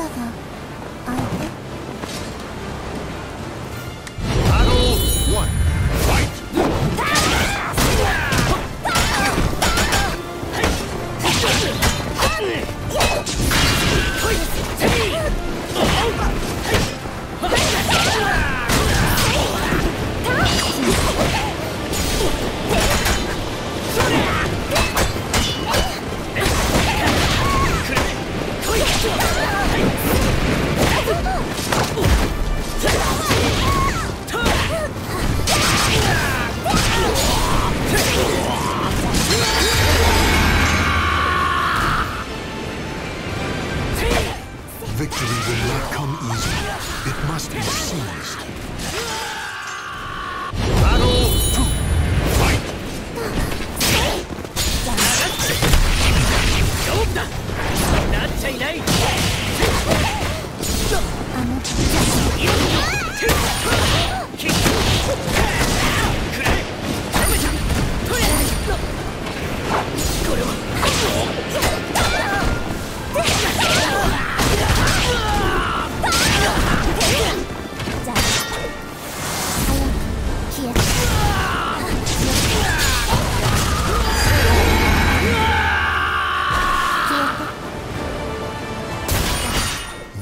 たが not come easy. It must be seized.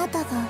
なたが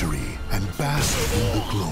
victory and bask in the glory.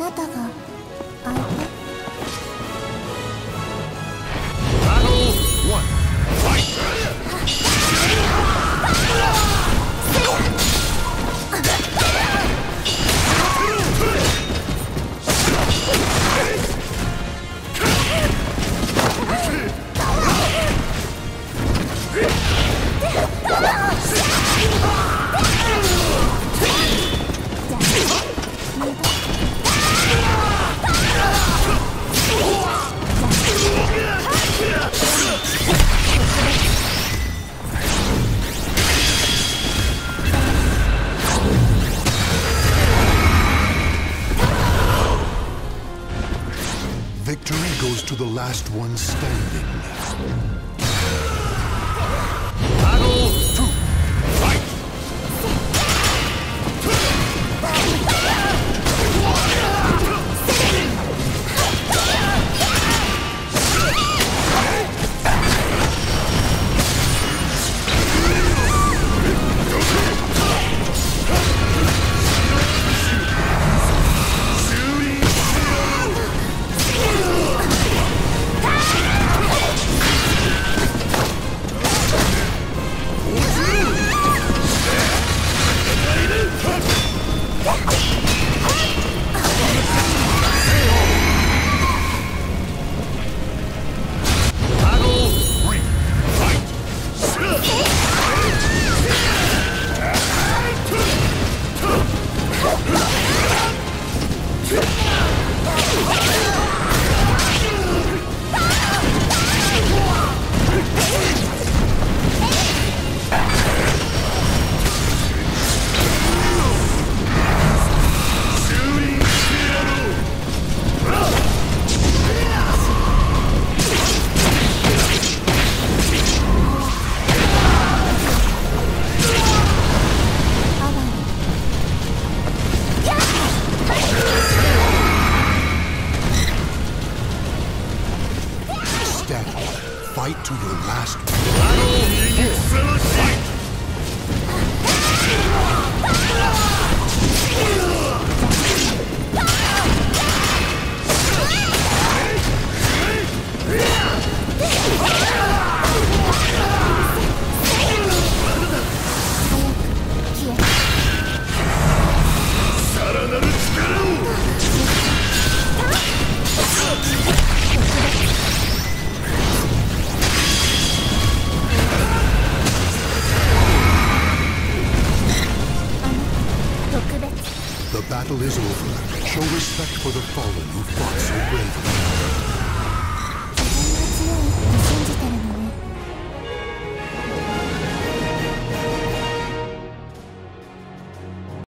なたが